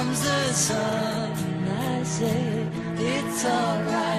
comes the sun, I say it's alright.